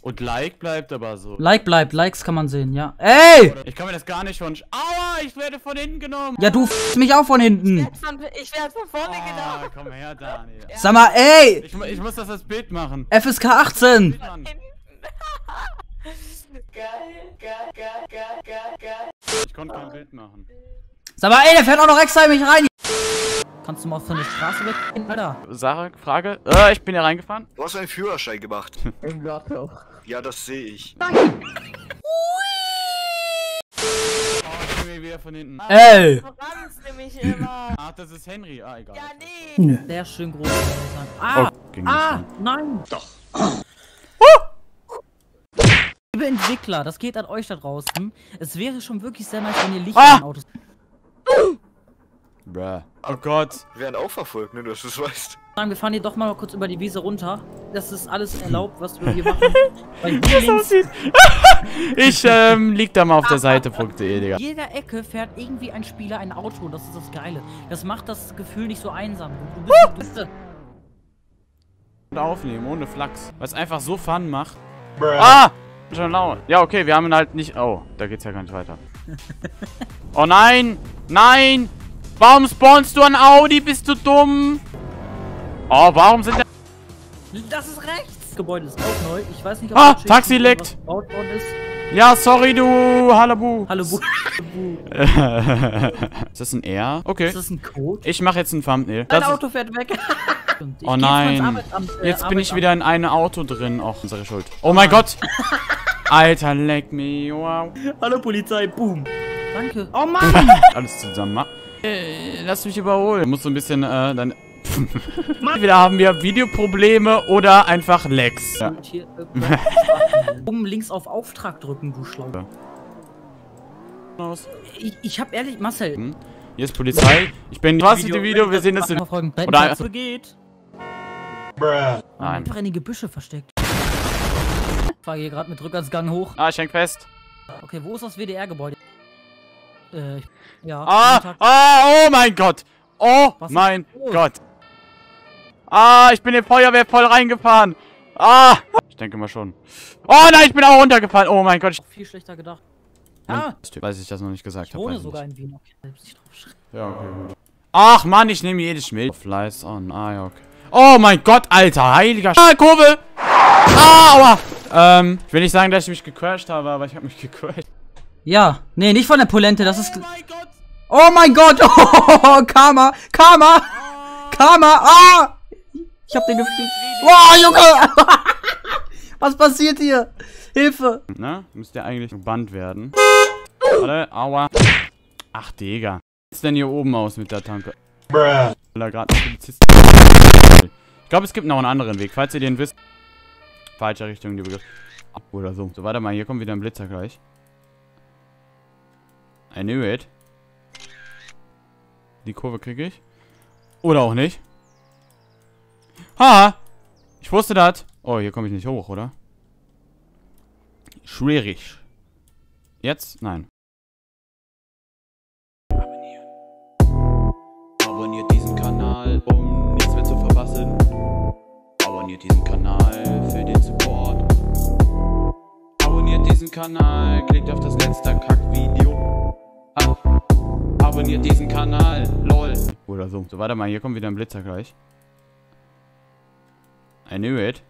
Und Like bleibt aber so. Like bleibt, Likes kann man sehen, ja. Ey! Ich kann mir das gar nicht von... Aua, ich werde von hinten genommen. Ja, du f mich auch von hinten. Von, ich werde von vorne Ah, genommen. komm her, Daniel. Sag mal, ey! Ich, ich muss das als Bild machen. FSK 18. Mann. Geil, geil, geil, geil, geil, geil. Ich konnte kein Bild machen. Sag mal, ey, der fährt auch noch extra in mich rein. Kannst du mal von der Straße weggehen, Alter? Sarah, Frage. Äh, ich bin hier reingefahren. Du hast einen Führerschein gemacht. Im Garten. Ja, das sehe ich. Oh, ich bin mir wieder von hinten. Ey! Du rannst nämlich immer. Ach, das ist Henry. Ah, egal. Ja, nee. Sehr schön groß. Ah! Oh. Ah! Nein! Doch. Liebe Entwickler, das geht an euch da draußen. Es wäre schon wirklich sehr nice, wenn ihr Licht Ah! in Autos. Bruh. Oh Gott. Wir werden auch verfolgt, ne, dass du es weißt. Sagen, wir fahren hier doch mal kurz über die Wiese runter. Das ist alles erlaubt, was wir hier machen. Weil hier links, Ich, ähm, lieg da mal auf der Seite.de, Digga. jeder Ecke fährt irgendwie ein Spieler ein Auto das ist das Geile. Das macht das Gefühl nicht so einsam. Du bist, du bist, Aufnehmen, ohne Flachs. Weil es einfach so Fun macht. Ah! Schon laut. Ja, okay, wir haben ihn halt nicht... Oh, da geht's ja gar nicht weiter. oh nein! Nein! Warum spawnst du an Audi? Bist du dumm? Oh, warum sind... das ist rechts! Das Gebäude ist auch neu. Ich weiß nicht, Ah, das Taxi leckt. Ja, sorry, du Halabu. Hallo, Bu. ist das ein R? Okay. Ist das ein Code? Ich mache jetzt ein Thumbnail. Dein Das Auto fährt weg. Oh nein. Arbeitsamt, äh, Jetzt bin ich wieder in einem Auto drin. Och, unsere Schuld. Oh mein Gott. Alter, leck me. Wow. Hallo Polizei, boom. Danke. Oh Mann! Alles zusammen Äh, lass mich überholen. Du musst so ein bisschen, äh, dann... Entweder haben wir Videoprobleme oder einfach Lags. Ja. Äh, oben links auf Auftrag drücken, du Schlau. Aus. Ich, ich hab ehrlich, Marcel. Hm? Hier ist Polizei. Ich bin... Was ist die Video? Wir sehen das in... Oder- Oder begeht. Nein. Einfach in die Gebüsche versteckt. Ich fahre hier gerade mit Rückwärtsgang hoch. Ah, ich häng fest. Okay, wo ist das WDR-Gebäude? Äh, ich- ja. Ah, ah, oh mein Gott. Oh Was mein? Gott. Ah, ich bin in Feuerwehr voll reingefahren. Ah. Ich denke mal schon. Oh nein, ich bin auch runtergefallen. Oh mein Gott. Ich Viel schlechter gedacht. Ah, weiß ich das noch nicht gesagt ich habe. wohne weiß ich sogar nicht. in Wien. Okay, selbst nicht drauf. Ja, okay, gut. Ach Mann, ich nehme jedes Schmied. Fleiß on. Ah, ja, okay. Oh mein Gott, Alter. Heiliger Sch Ah, Kurve. Ah, aua. Ähm, ich will nicht sagen, dass ich mich gecrashed habe, aber ich habe mich gecrashed. Ja, nee, nicht von der Polente, das ist... Oh mein Gott. Oh mein Gott! Oh, Karma! Karma! Karma! Ah! Ich hab den gefühlt. Boah, Junge! Was passiert hier? Hilfe! Ne? Müsste ja eigentlich gebannt werden. Warte, aua. Ach, Digga. Was ist denn hier oben aus mit der Tanke? Polizist. Ich glaube, es gibt noch einen anderen Weg. Falls ihr den wisst. Falsche Richtung, die Begriff. Oder so. So, warte mal. Hier kommt wieder ein Blitzer gleich. I knew it. Die Kurve kriege ich. Oder auch nicht. Ha! Ich wusste das. Oh, hier komme ich nicht hoch, oder? Schwierig. Jetzt? Nein. Abonniert diesen Kanal, um nichts mehr zu verpassen. Abonniert diesen Kanal für den Support. Abonniert diesen Kanal, klickt auf das letzte Kackvideo. Ab abonniert diesen Kanal, lol. Oder so. So, warte mal, hier kommt wieder ein Blitzer gleich. I knew it.